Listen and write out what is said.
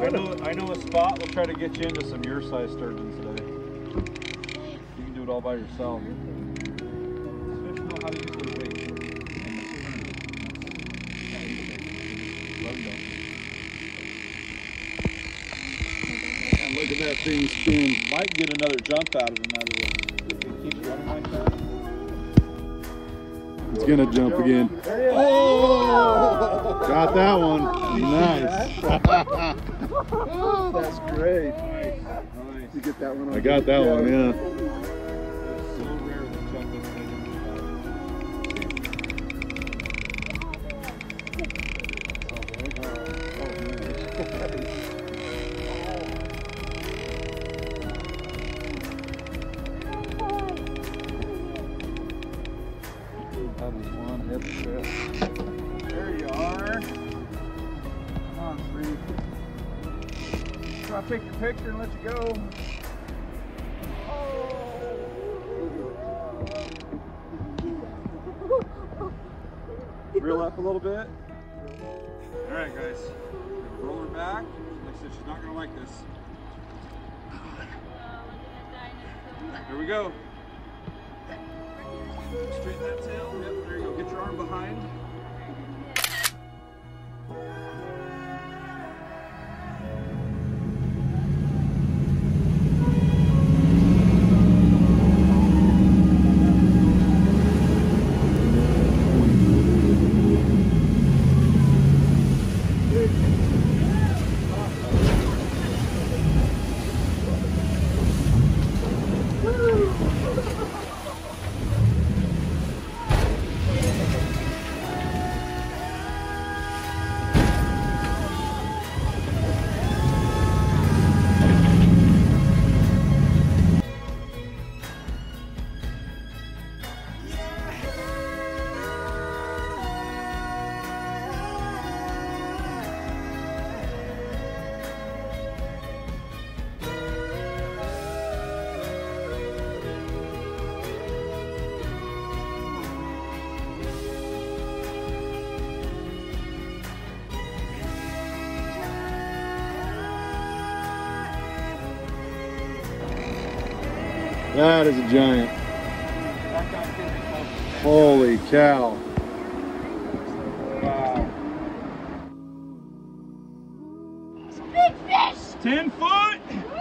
I know, I know a spot. We'll try to get you into some your size sturgeon today. You can do it all by yourself. Look at that thing spin. Might get another jump out of him out of it. If he keeps running like that. It's gonna jump again. Oh! Got that one. Nice. That's great. Nice. You get that one on I got that one, yeah. One. There you are. Come on, sweet. So I'll take your picture and let you go. Reel up a little bit. All right, guys. Roll her back. Like I said, she's not gonna like this. Here we go. Straighten that tail. Yep, there you go. Get your arm behind. That is a giant. Holy cow. Wow. It's a Big fish! 10 foot! Woo!